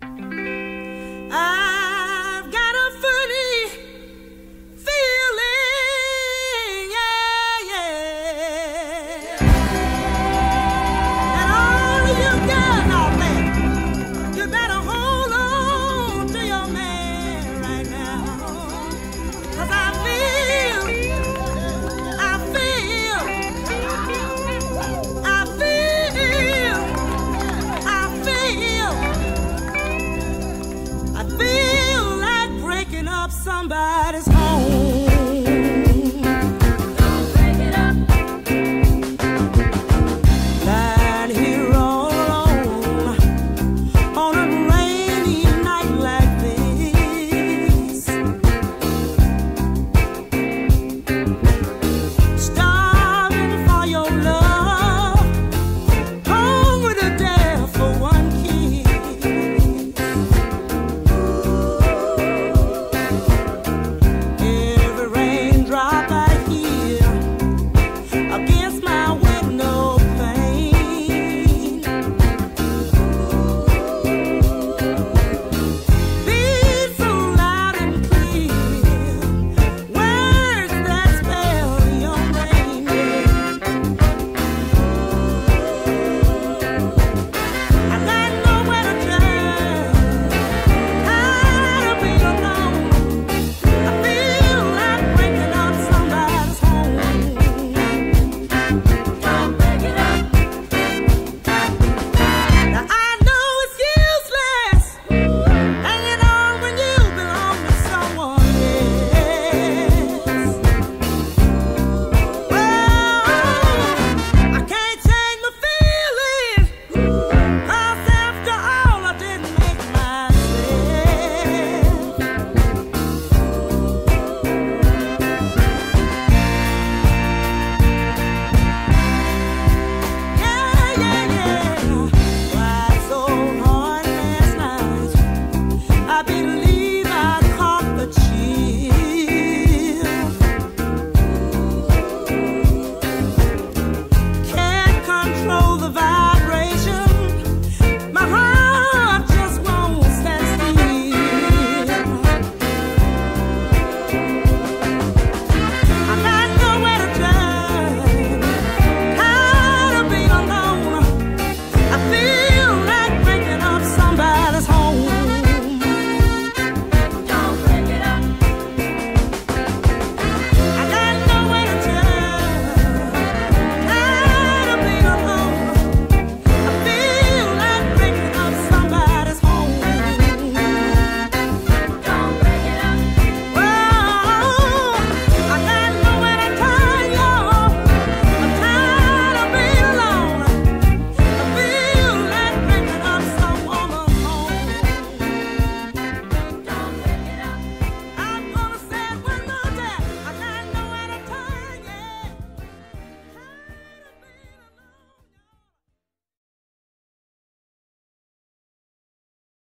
I've somebody's home.